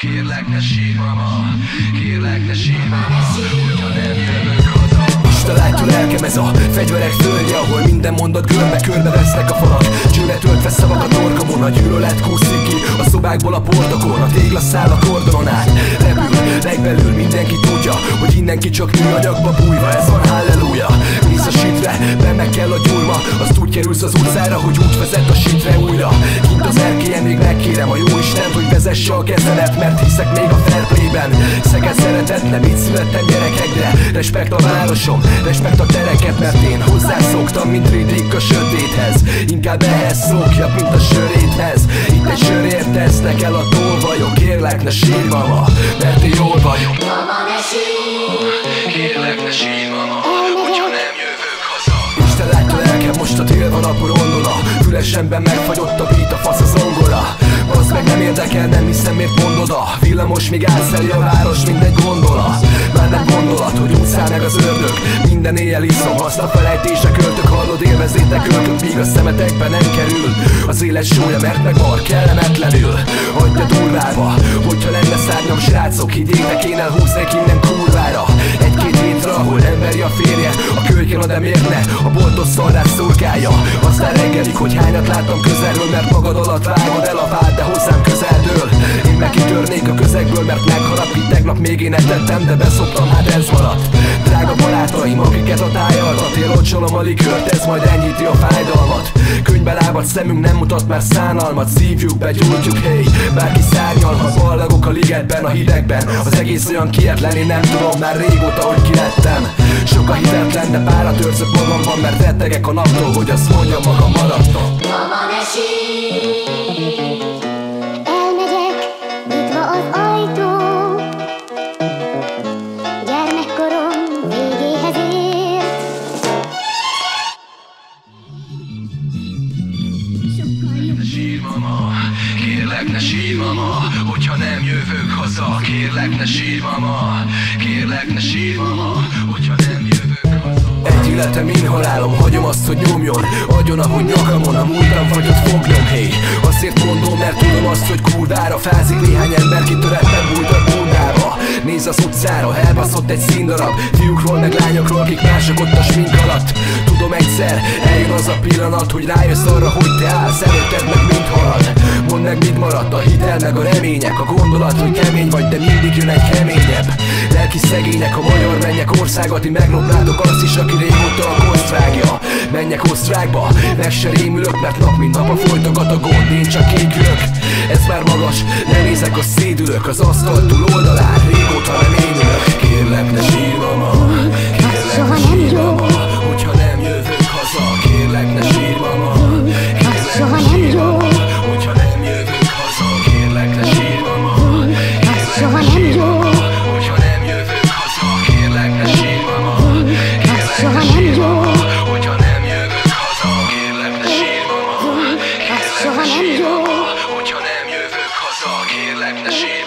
Kérlek ne sírj mama. Kérlek ne sírj mama. Hogyha nem jövök haza Isten látja lelkem ez a fegyverek földje Ahol minden mondat görbe körbe vesznek a falak. Csőre töltve szavak a torkomon A gyűlölet kúszik ki. A szobákból a portokon A téglasszál a kordonon át Repül legbelül mindenki tudja Hogy innen csak műanyagba bújva. Ez van halleluja. Mész a sitre, benne kell a gyurma Azt úgy kerülsz az utcára, hogy út vezet a sitre újra. Kint az erkélyen még megkérem a jó Isten, hogy vezesse a kezelet Mert hiszek még a fair play-ben. Szeged szeretet, nem így születtem gyerekekre? Respekt a városom, respekt a tereket Mert én hozzászoktam, mint Riddick a sötéthez Inkább ehhez szokjak, mint a söréthez. Itt egy sörért tesznek el a tolvajok Kérlek ne sírj mama, mert én jól vagyok. Mama ne sírj Kérlek ne sírj mama, hogyha nem jövök haza. Isten látja lelkem, most a tél van a porondona. Fülesemben megfagyott a beat, a fasz érdekel, nem hiszem miért mondod a Villamos még átszeli a város, mindegy gondolat. Már nem gondolat, hogy útszál meg az ördög. Minden éjjel iszom, azt a felejtése költök. Hallod, élvezétek öltök, míg a szemetekbe nem kerül. Az élet súlya, mert meg mar kellemetlenül. Hagyja durvába, hogyha lenne szárnyam srácok Higgyétek, én elhúznék innen kurvára. Egy-két hétre, ahol nem veri a férje A kölyken oda mérne, a boltos szolgás szurkálja. Aztán reggelig, hogy hányat láttam közelről Mert magad alatt vágod el a vád, de hozzám közeldől. Én meg kitörnék a közegből, mert megharap tegnap még én ettettem, de beszoptam, hát ez maradt. Drága barátaim, akiket a táj alatt Én a likört, ez majd enyhíti a fájdalmat Könyvbe lábad szemünk nem mutat már szánalmat Szívjuk be, gyújtjuk, hey. Bárki szárnyalhat, ballagok a ligetben, a hidegben. Az egész olyan kietlen, én nem tudom már régóta, hogy ki lettem Sok a hitetlen, de pára törzök magamban Mert rettegek a naptól, hogy azt mondjam magam maradtam jövök haza. Kérlek ne sírj mama, kérlek ne sírj mama Hogyha nem jövök egy életem inhalálom, hagyom azt, hogy nyomjon. Agyon, ahogy nyakamon, a múltam fagyott fognom Hey, azért mondom, mert tudom azt, hogy kurvára Fázik néhány ember, kitörettem bújt a bundába Néz az utcára, elbaszott egy színdarab. Fiúkról meg lányokról, akik mások ott a smink alatt. Tudom egyszer, eljön az a pillanat Hogy rájössz arra, hogy te állsz előtted meg mint halad. Mondd meg, mit maradt, a hitel meg a remények A gondolat, hogy kemény vagy, de mindig jön egy keményebb. Lelki szegények, a magyar mennyek országa Ti meglopnátok azt is, aki régóta a koszt Menjek osztrákba, meg se rémülök Mert nap mint nap a folytogat a gond, én csak kékülök Ez már magas, nem nézek, a szédülök Az asztal túl oldalán, régóta nem én ülök Kérlek ne sírj mama, that she